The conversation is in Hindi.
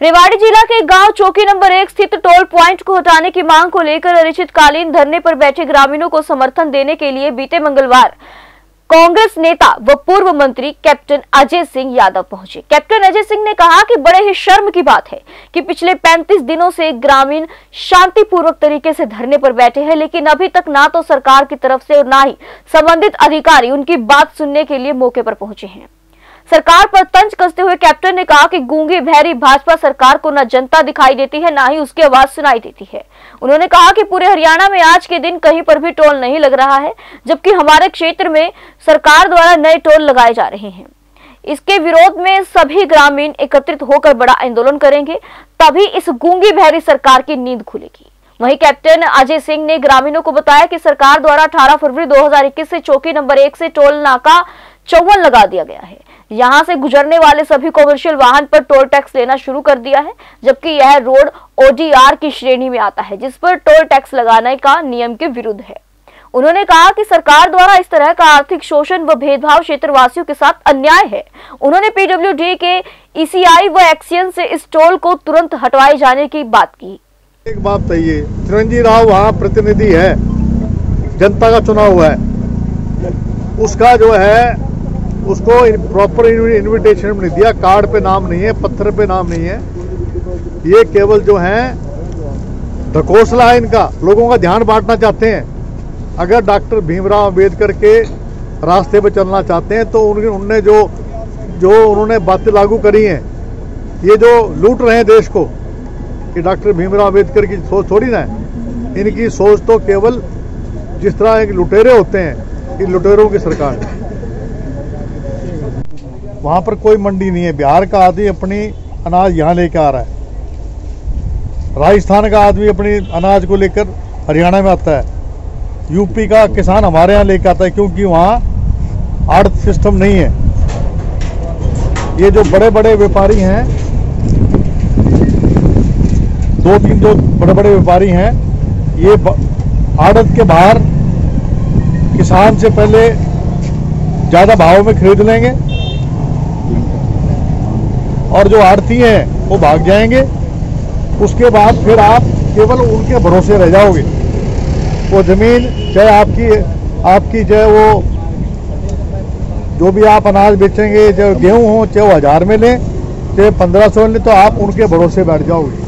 रेवाड़ी जिला के गाँव चौकी नंबर एक स्थित टोल प्वाइंट को हटाने की मांग को लेकर अनिश्चितकालीन धरने पर बैठे ग्रामीणों को समर्थन देने के लिए बीते मंगलवार कांग्रेस नेता व पूर्व मंत्री कैप्टन अजय सिंह यादव पहुँचे। कैप्टन अजय सिंह ने कहा कि बड़े ही शर्म की बात है कि पिछले 35 दिनों से ग्रामीण शांतिपूर्वक तरीके से धरने पर बैठे हैं, लेकिन अभी तक ना तो सरकार की तरफ़ से और ना ही संबंधित अधिकारी उनकी बात सुनने के लिए मौके पर पहुँचे हैं। सरकार पर तंज कसते हुए कैप्टन ने कहा कि गूँगी भैरी भाजपा सरकार को न जनता दिखाई देती है, न ही उसकी आवाज़ सुनाई देती है। उन्होंने कहा कि पूरे हरियाणा में आज के दिन कहीं पर भी टोल नहीं लग रहा है, जबकि हमारे क्षेत्र में सरकार द्वारा नए टोल लगाए जा रहे हैं। इसके विरोध में सभी ग्रामीण एकत्रित होकर बड़ा आंदोलन करेंगे, तभी इस गूँगी भैरी सरकार की नींद खुलेगी। वहीं कैप्टन अजय सिंह ने ग्रामीणों को बताया कि सरकार द्वारा 18 फरवरी 2021 से चौकी नंबर एक से टोल नाका चौवन लगा दिया गया है। यहाँ से गुजरने वाले सभी कॉमर्शियल वाहन पर टोल टैक्स लेना शुरू कर दिया है, जबकि यह रोड ओडीआर की श्रेणी में आता है, जिस पर टोल टैक्स लगाने का नियम के विरुद्ध है। उन्होंने कहा कि सरकार द्वारा इस तरह का आर्थिक शोषण व भेदभाव क्षेत्रवासियों के साथ अन्याय है। उन्होंने पीडब्ल्यूडी के ईसीआई व एक्सीएन से इस टोल को तुरंत हटवाए जाने की बात की। एक बात चाहिए चिरंजी राव वहाँ प्रतिनिधि है, जनता का चुनाव हुआ है। उसका जो है उसको प्रॉपर इनविटेशन नहीं दिया। कार्ड पे नाम नहीं है पत्थर पे नाम नहीं है। ये केवल जो है ढकोसला है इनका लोगों का ध्यान बांटना चाहते हैं। अगर डॉक्टर भीमराव अंबेडकर के रास्ते पे चलना चाहते हैं तो उन, उनने जो जो उन्होंने बातें लागू करी हैं ये जो लूट रहे हैं देश को कि डॉक्टर भीमराव अंबेडकर की सोच थोड़ी ना है। इनकी सोच तो केवल जिस तरह एक लुटेरे होते हैं इन लुटेरों की सरकार। है वहाँ पर कोई मंडी नहीं है। बिहार का आदमी अपनी अनाज यहाँ लेकर आ रहा है। राजस्थान का आदमी अपनी अनाज को लेकर हरियाणा में आता है। यूपी का किसान हमारे यहाँ लेकर आता है क्योंकि वहाँ आर्थ सिस्टम नहीं है। ये जो बड़े बड़े व्यापारी हैं दो तीन जो बड़े बड़े व्यापारी हैं, ये आड़त के बाहर किसान से पहले ज़्यादा भाव में खरीद लेंगे। और जो आरती हैं, वो भाग जाएँगे। उसके बाद फिर आप केवल उनके भरोसे रह जाओगे। वो ज़मीन, चाहे आपकी आपकी जो वो, जो भी आप अनाज बेचेंगे, चाहे गेहूँ हो, चाहे वो हज़ार में लें, चाहे पंद्रह सौ लें तो आप उनके भरोसे बैठ जाओगे।